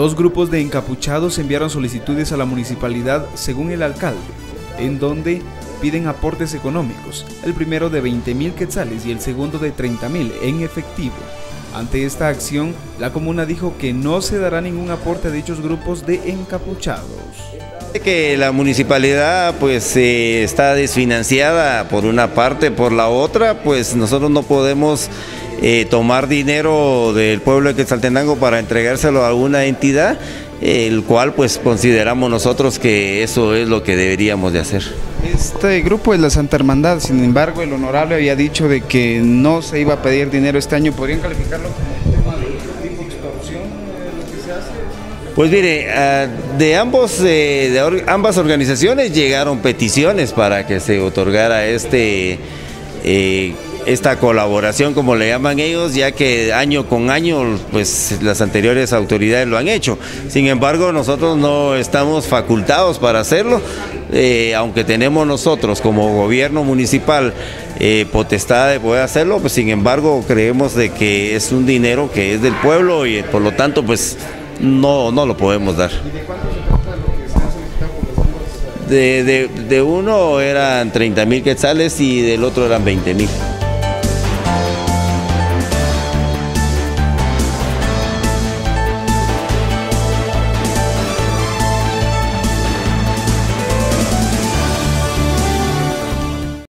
Dos grupos de encapuchados enviaron solicitudes a la municipalidad según el alcalde, en donde piden aportes económicos, el primero de 20 mil quetzales y el segundo de 30 mil en efectivo. Ante esta acción, la comuna dijo que no se dará ningún aporte a dichos grupos de encapuchados. Que la municipalidad pues eh, está desfinanciada por una parte, por la otra, pues nosotros no podemos eh, tomar dinero del pueblo de Quetzaltenango para entregárselo a alguna entidad, el cual pues consideramos nosotros que eso es lo que deberíamos de hacer. Este grupo es la Santa Hermandad, sin embargo el honorable había dicho de que no se iba a pedir dinero este año, ¿podrían calificarlo como un tema de tipo extorsión eh, lo que se hace? Pues mire, ah, de, ambos, eh, de ambas organizaciones llegaron peticiones para que se otorgara este esta colaboración, como le llaman ellos, ya que año con año pues las anteriores autoridades lo han hecho. Sin embargo, nosotros no estamos facultados para hacerlo, eh, aunque tenemos nosotros como gobierno municipal eh, potestad de poder hacerlo, pues sin embargo creemos de que es un dinero que es del pueblo y por lo tanto pues no, no lo podemos dar. De, de, de uno eran 30 mil quetzales y del otro eran 20 mil.